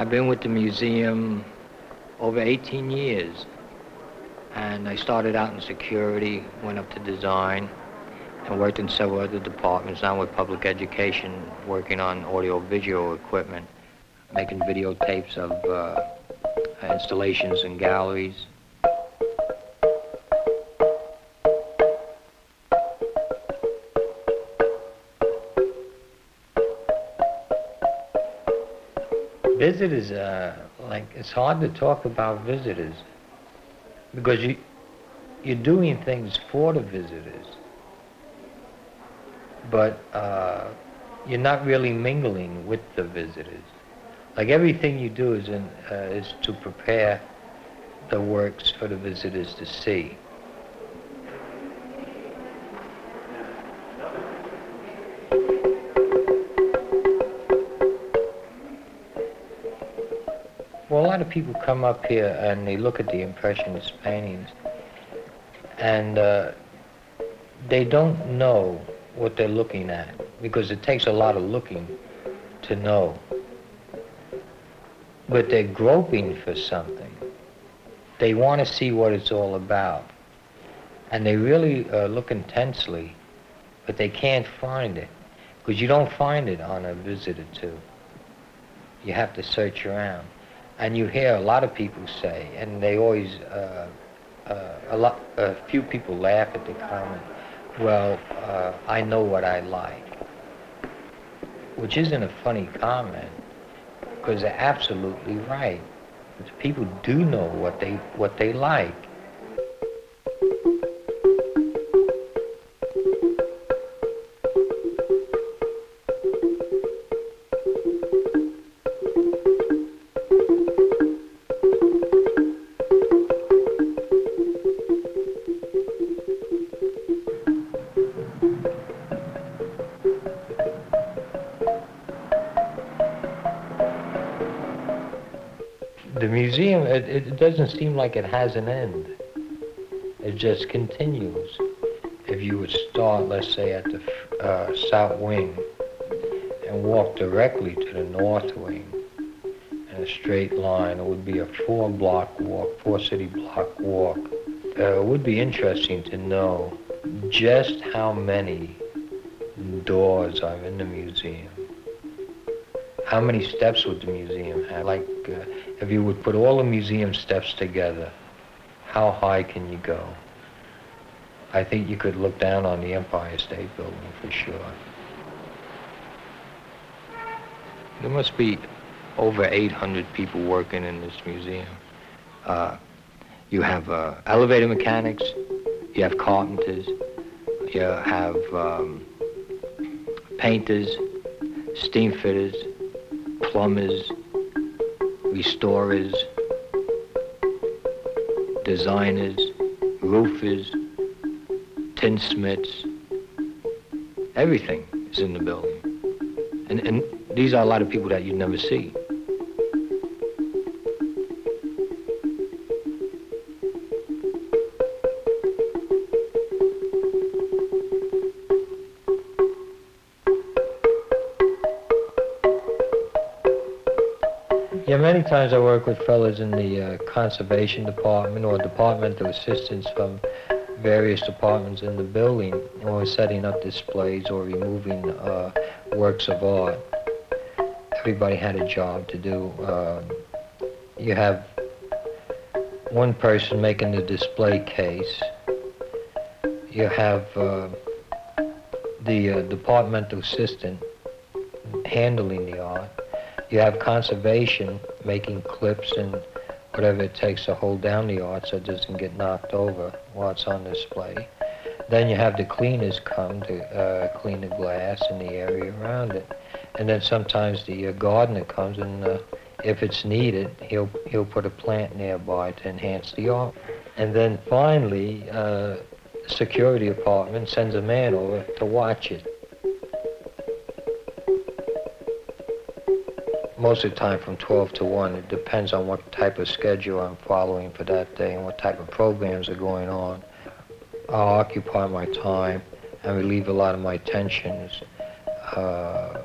I've been with the museum over 18 years. And I started out in security, went up to design, and worked in several other departments. Now with public education, working on audio-visual equipment, making videotapes of uh, installations and galleries. Visitors, uh, like, it's hard to talk about visitors because you, you're doing things for the visitors, but uh, you're not really mingling with the visitors. Like everything you do is, in, uh, is to prepare the works for the visitors to see. Lot of people come up here and they look at the Impressionist paintings and uh, they don't know what they're looking at because it takes a lot of looking to know. But they're groping for something. They want to see what it's all about. And they really uh, look intensely, but they can't find it because you don't find it on a visit or two. You have to search around. And you hear a lot of people say, and they always, uh, uh, a lot, a few people laugh at the comment, well, uh, I know what I like. Which isn't a funny comment, because they're absolutely right. People do know what they, what they like. The museum, it, it doesn't seem like it has an end. It just continues. If you would start, let's say, at the uh, south wing and walk directly to the north wing in a straight line, it would be a four-block walk, four-city block walk. Uh, it would be interesting to know just how many doors are in the museum. How many steps would the museum have? Like, uh, if you would put all the museum steps together, how high can you go? I think you could look down on the Empire State Building for sure. There must be over 800 people working in this museum. Uh, you have uh, elevator mechanics, you have carpenters, you have um, painters, steam fitters, plumbers, restorers, designers, roofers, tinsmiths. Everything is in the building. And, and these are a lot of people that you never see. Yeah, many times I work with fellows in the uh, conservation department or departmental assistants from various departments in the building when setting up displays or removing uh, works of art. Everybody had a job to do. Uh, you have one person making the display case. You have uh, the uh, departmental assistant handling the art you have conservation making clips and whatever it takes to hold down the art so it doesn't get knocked over while it's on display. Then you have the cleaners come to uh, clean the glass and the area around it. And then sometimes the uh, gardener comes and uh, if it's needed, he'll, he'll put a plant nearby to enhance the art. And then finally, uh, security department sends a man over to watch it. Most of the time from 12 to 1. It depends on what type of schedule I'm following for that day and what type of programs are going on. I'll occupy my time and relieve a lot of my tensions uh,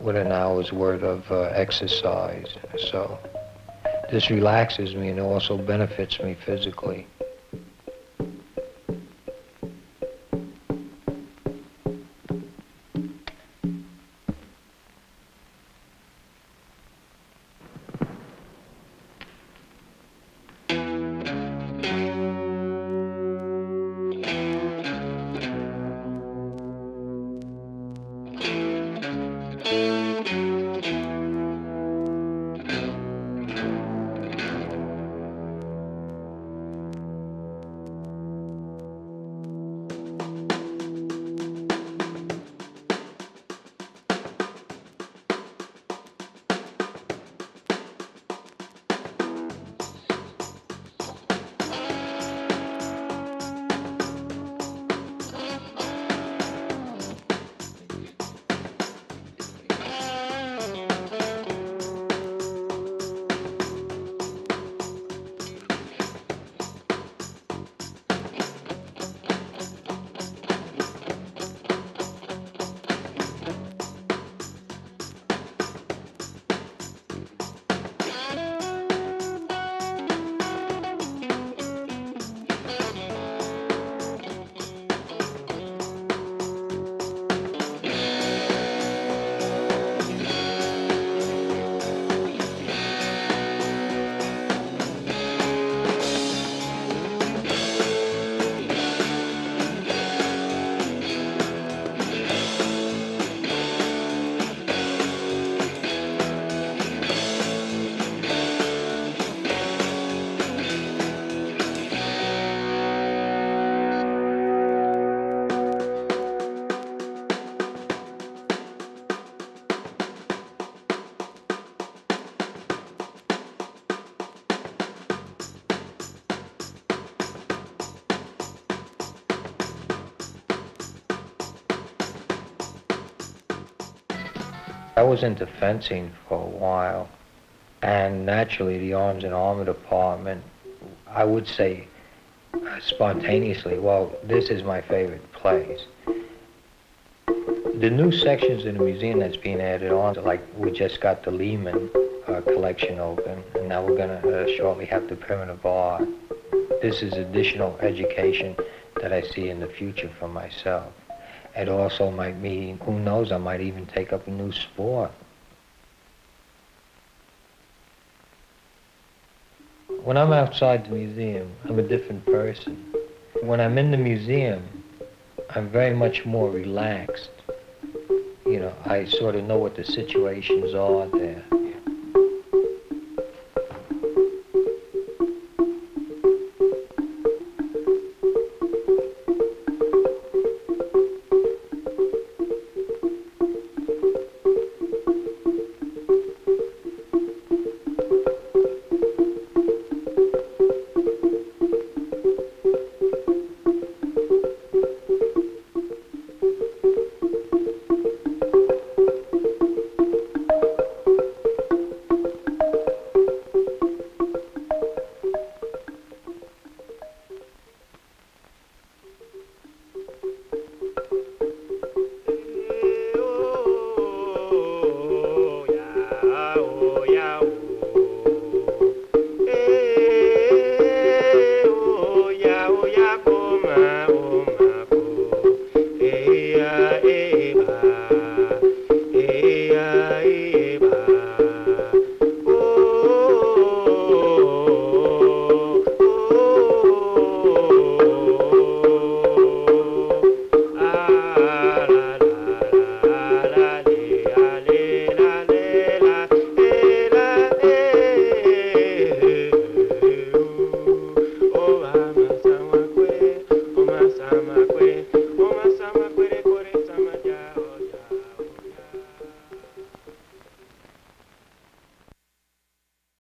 with an hour's worth of uh, exercise. So this relaxes me and also benefits me physically. I was into fencing for a while, and naturally the Arms and Armor Department, I would say spontaneously, well, this is my favorite place. The new sections in the museum that's being added on, like we just got the Lehman uh, collection open, and now we're going to uh, shortly have the primitive art. This is additional education that I see in the future for myself. It also might mean, who knows, I might even take up a new sport. When I'm outside the museum, I'm a different person. When I'm in the museum, I'm very much more relaxed. You know, I sort of know what the situations are there.